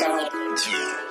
Don't you?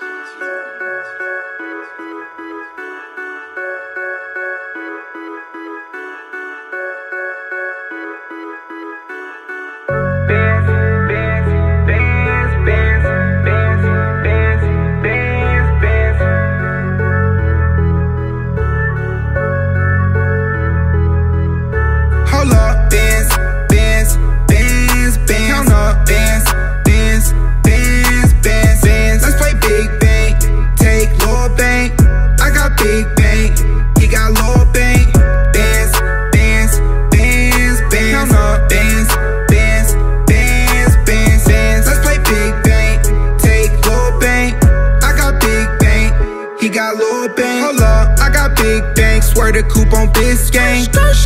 The coupe on Biscayne.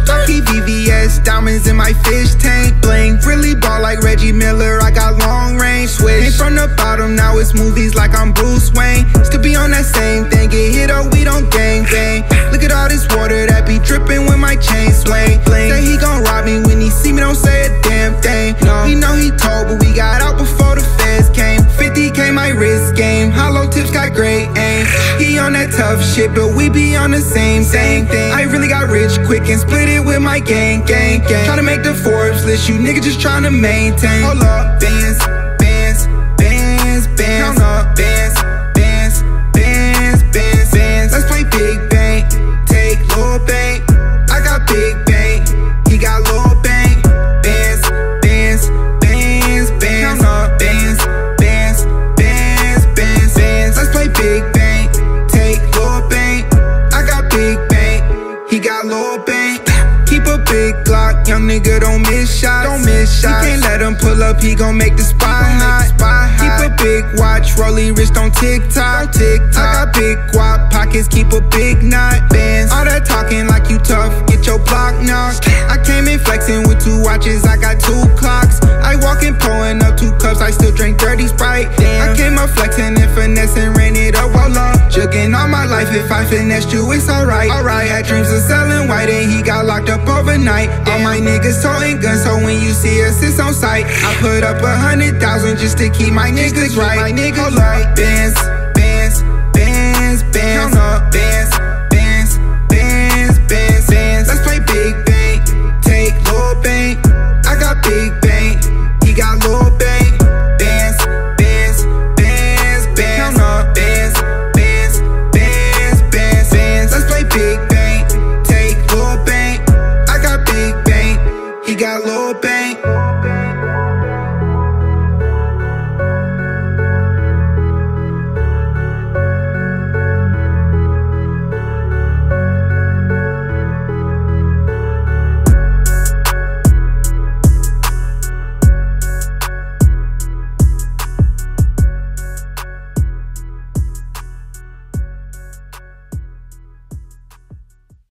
Lucky VVS, diamonds in my fish tank. Bling, really ball like Reggie Miller. I got long range switch. Came from the bottom, now it's movies like I'm Bruce Wayne. Still be on that same thing, get hit or we don't gang bang. Look at all this water that be dripping when my chain swing. Say he gon' rob me when he see me, don't say a damn thing. No, he know he told, but we got out before the feds came. 50k my wrist game, hollow tips got great aim. He on that tough shit, but we be on the same same thing. I really got rich quick and split it with my gang, gang, gang. Tryna make the Forbes list, you niggas just tryna maintain. Hold up, young nigga don't miss shots. Don't miss shots. He can't let him pull up, he gon' make the spot hot. Keep a big watch, rolly wrist on TikTok. TikTok. I got big guap pockets, keep a big knot. Bands, all that talking like you tough, get your block knocked. I came in flexing with two watches, I got two clocks. All my life, if I finessed you, it's alright. Alright, had dreams of selling white and he got locked up overnight. All my niggas toting guns, so when you see us, it's on sight. I put up a hundred thousand just to keep my niggas right. My niggas right.